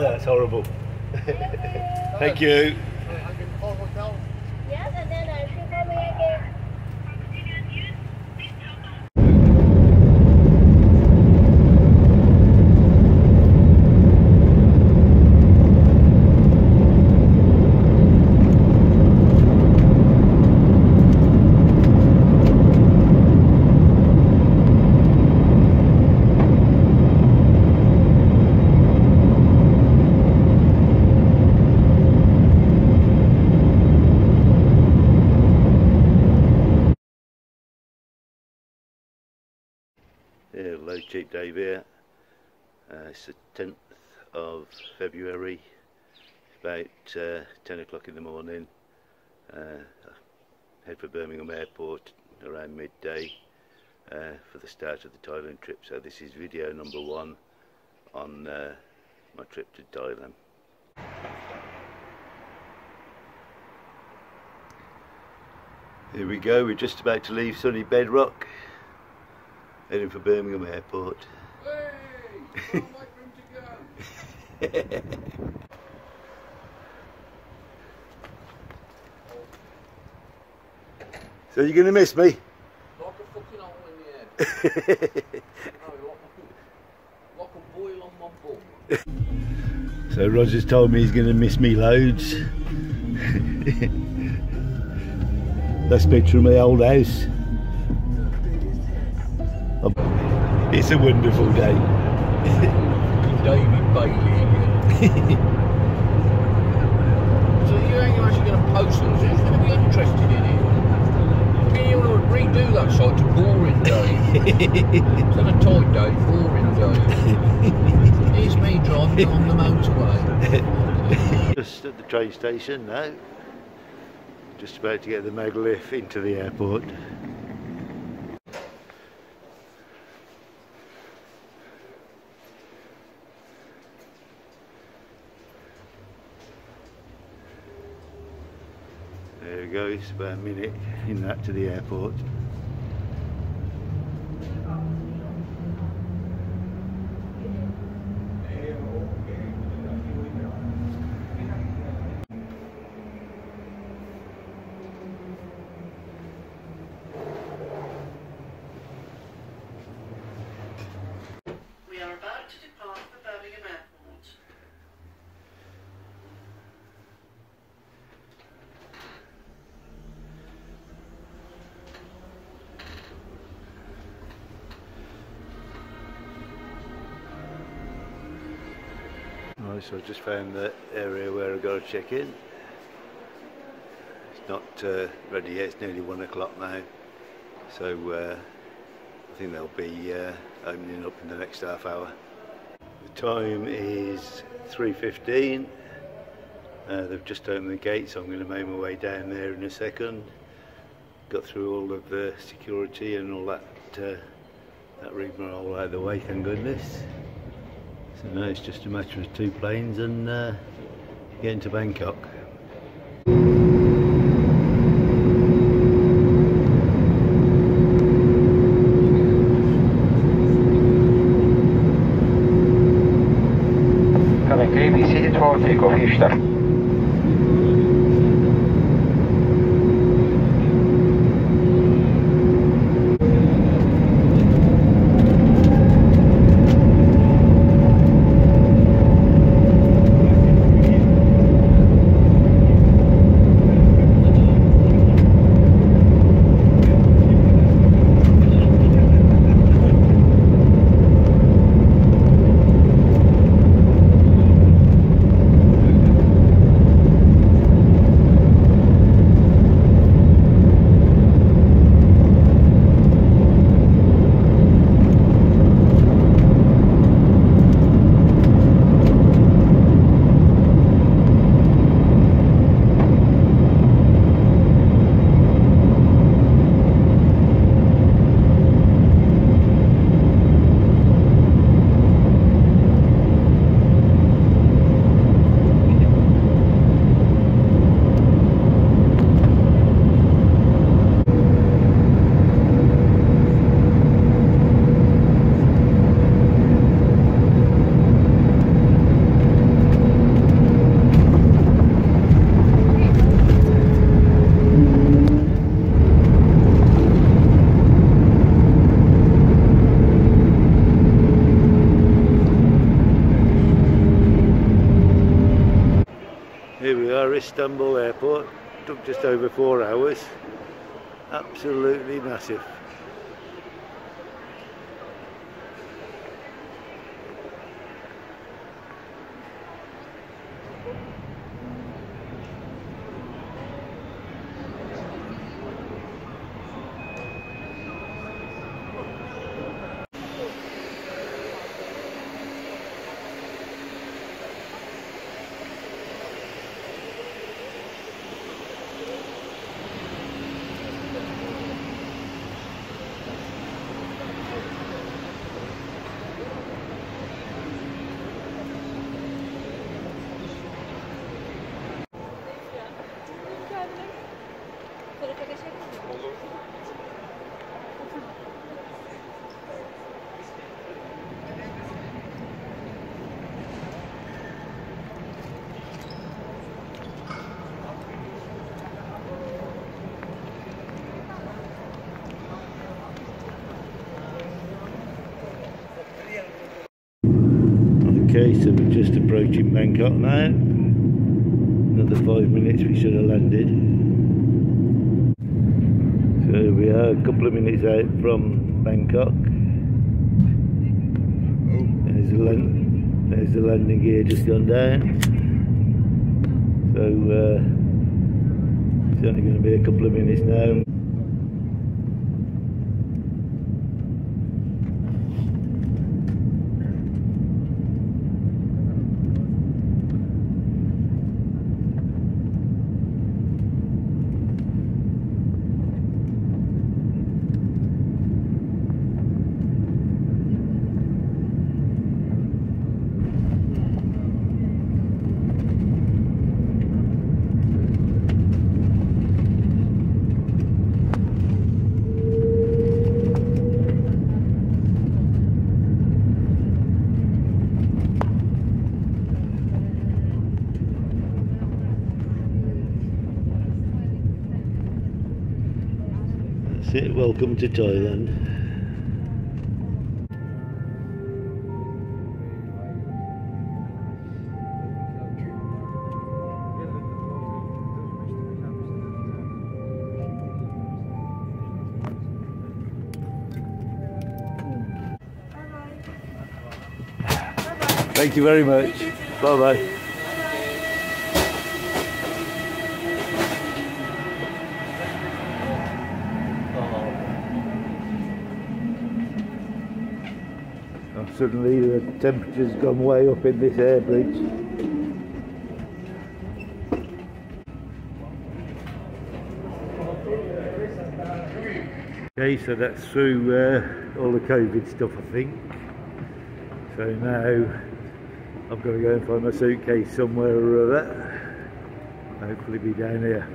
That's horrible. Thank you. Cheap Dave here. Uh, it's the 10th of February, about uh, 10 o'clock in the morning. Uh, head for Birmingham Airport around midday uh, for the start of the Thailand trip. So this is video number one on uh, my trip to Thailand. Here we go, we're just about to leave sunny Bedworth, heading for Birmingham Airport. Hey! Don't wait for him to go. So you're going to miss me? Like a fucking hole in the head. No, like, like a boil on my bum. so Roger's told me he's going to miss me loads. That's a picture of my old house. It's a wonderful day. David Bailey so you ain't actually going to post those? Who's going to be interested in it? I mean, you want to redo that site to boring day. Instead of tight day, boring day. Here's me driving on the motorway. Just at the train station now. Just about to get the maglev into the airport. There we go, it's about a minute in that to the airport. So I just found the area where I've got to check in. It's not uh, ready yet, it's nearly one o'clock now. So uh, I think they'll be uh, opening up in the next half hour. The time is 3.15. Uh, they've just opened the gate, so I'm going to make my way down there in a second. Got through all of the security and all that, uh, that rigmarole out of the way, thank goodness. So now it's just a matter of two planes and uh, getting to Bangkok. Coming KBC seated for takeoff Houston. Istanbul airport. Took just over four hours. Absolutely massive. Okay, so we're just approaching Bangkok now. Another five minutes we should have landed. So we are a couple of minutes out from Bangkok. There's the, land, there's the landing gear just gone down. So uh, it's only going to be a couple of minutes now. That's it, welcome to Thailand. Thank you very much. Bye bye. Suddenly the temperature's gone way up in this air bridge. Okay, so that's through uh, all the COVID stuff, I think. So now I've got to go and find my suitcase somewhere or other. Hopefully, be down here.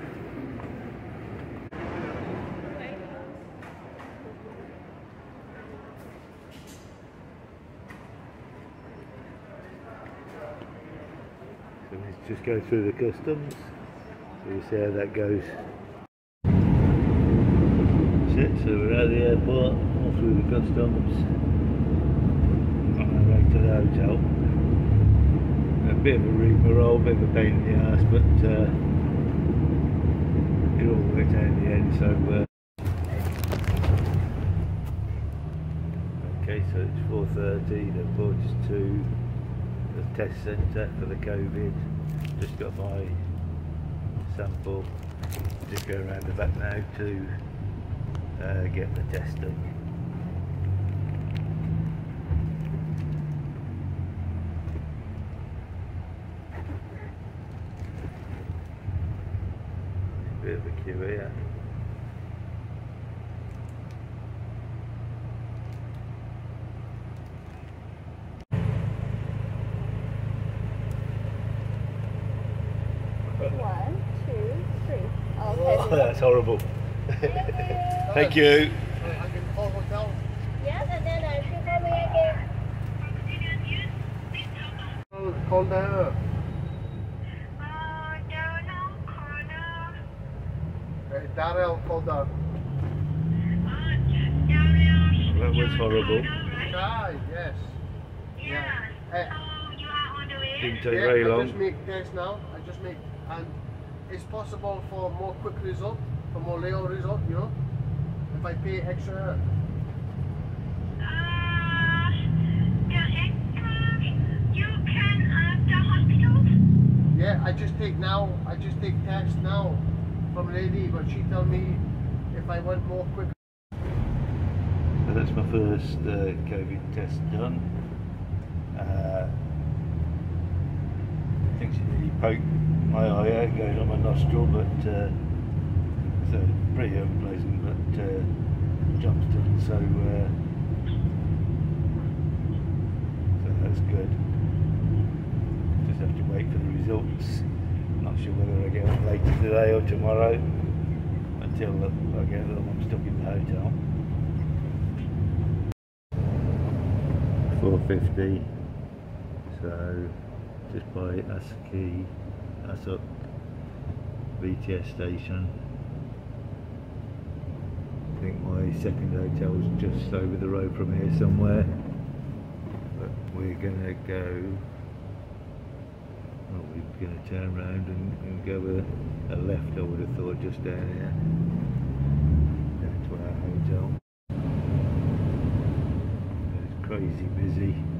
Just go through the customs. So we'll see how that goes. That's it, so we're at the airport, all through the customs. On our way to the hotel. A bit of a rigmarole, a bit of a pain in the ass, but uh, it all worked out in the end, so uh, Okay, so it's 4.30, they brought us to the test centre for the COVID. Just got my sample. Just go around the back now to uh, get the test done. Bit of a queue here. One, two, three. Oh, Okay. That's horrible. Thank you. Yes, and then I should come here again. Call there. Darrell Calder. That was horrible. Guy, yes. Yeah. Eh, Didn't take yeah, very I long. just make now. I just make and it's possible for more quick result, for more layout result, you know, if I pay extra. Uh, director, you can at the hospital. Yeah, I just take now, I just take tests now from lady, but she tell me if I want more quick. So that's my first uh, COVID test done. Uh, I think she nearly poked my eye out going on my nostril, but uh, so pretty unpleasant, but uh, job's done, so, uh, so that's good. Just have to wait for the results. Not sure whether I get them later today or tomorrow until I get them. I'm stuck in the hotel. 450 so just by Asaki Asok BTS station. I think my second hotel is just over the road from here somewhere. But we're gonna go well, we're gonna turn around and, and go a, a left I would have thought just down here. Down to our hotel. It's crazy busy.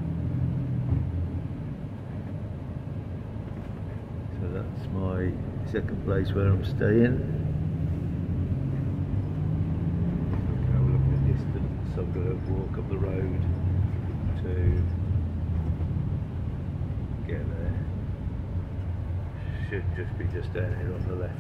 That's my second place where I'm staying. Have a look at the distance. I've got to walk up the road to get there. Should just be just down here on the left.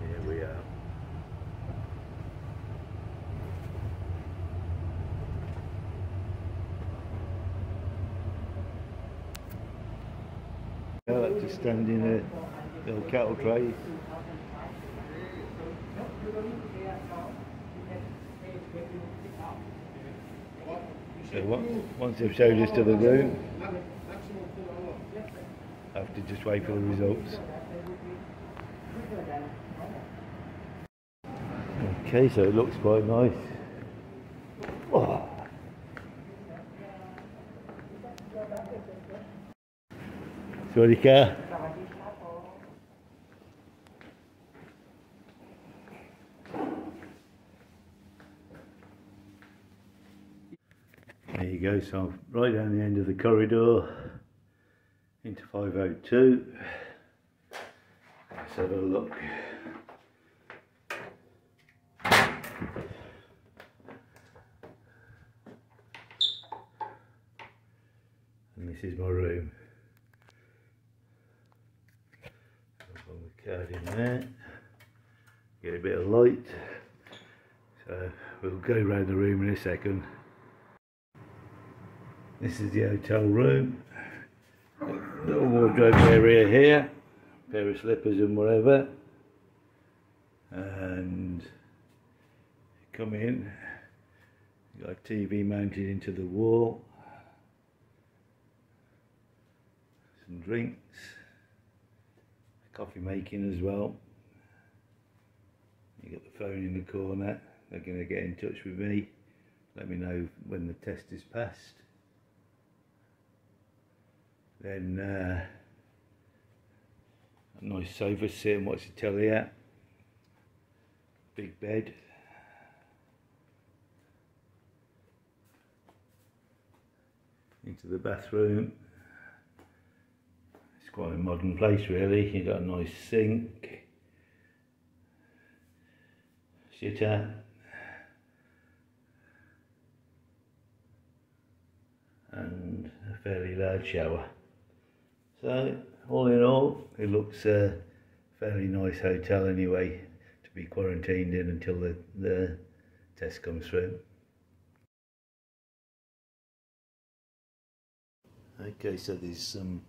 Here we are. I like to stand in a little cattle tray. So on- once they've showed us to the room, I have to just wait for the results. Okay, so it looks quite nice. There you go, so I'm right down the end of the corridor into 502. Let's have a look. And this is my room. I'll put the card in there. Get a bit of light. So we'll go around the room in a second. This is the hotel room. Little wardrobe area here. Pair of slippers and whatever. And come in. Got a TV mounted into the wall. Some drinks. Coffee making as well. Got the phone in the corner. They're going to get in touch with me. Let me know when the test is passed. Then uh, a nice sofa, sit and watch the telly out. Big bed. Into the bathroom. It's quite a modern place really. You've got a nice sink. Shitter. And a fairly large shower. So, all in all, it looks a fairly nice hotel anyway to be quarantined in until the, the test comes through. Okay, so there's some,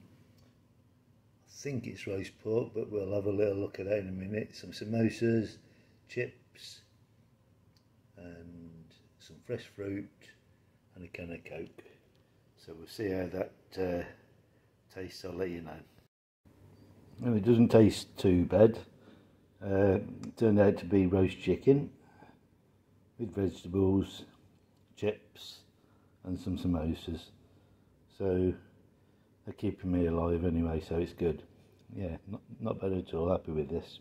I think it's roast pork, but we'll have a little look at that in a minute. Some samosas, chips, and some fresh fruit, and a can of Coke. So we'll see how that uh, tastes, I'll let you know. Well, it doesn't taste too bad. Uh, turned out to be roast chicken with vegetables, chips, and some samosas. So they're keeping me alive anyway, so it's good. Yeah, not, not bad at all. Happy with this.